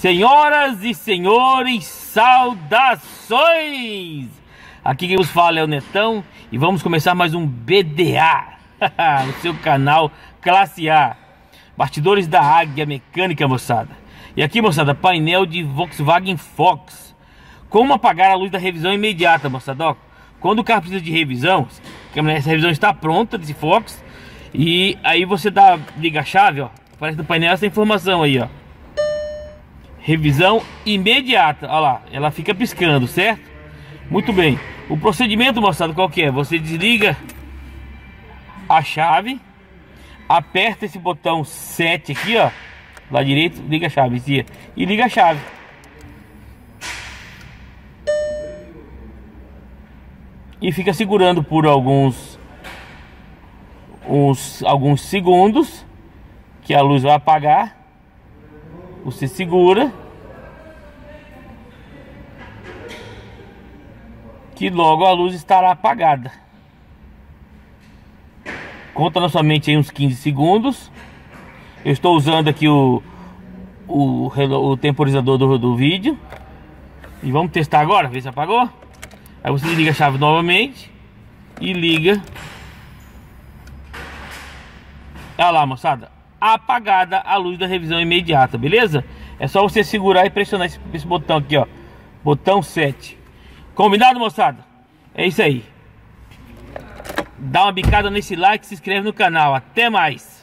Senhoras e senhores, saudações! Aqui quem vos fala é o Netão e vamos começar mais um BDA, no seu canal Classe A. Bastidores da Águia Mecânica, moçada. E aqui, moçada, painel de Volkswagen Fox. Como apagar a luz da revisão imediata, moçada? Quando o carro precisa de revisão, essa revisão está pronta desse Fox, e aí você dá, liga a chave, ó, aparece no painel essa informação aí, ó. Revisão imediata, olha lá, ela fica piscando, certo? Muito bem. O procedimento, moçada, qual que é? Você desliga a chave, aperta esse botão 7 aqui, ó, lá direito, liga a chave, e liga a chave. E fica segurando por alguns uns alguns segundos que a luz vai apagar. Você segura que logo a luz estará apagada. Conta na sua mente aí uns 15 segundos. Eu estou usando aqui o, o, o temporizador do, do vídeo. E vamos testar agora, ver se apagou. Aí você liga a chave novamente e liga. Olha lá, moçada. Apagada a luz da revisão imediata, beleza? É só você segurar e pressionar esse, esse botão aqui, ó. Botão 7. Combinado, moçada? É isso aí. Dá uma bicada nesse like, se inscreve no canal. Até mais.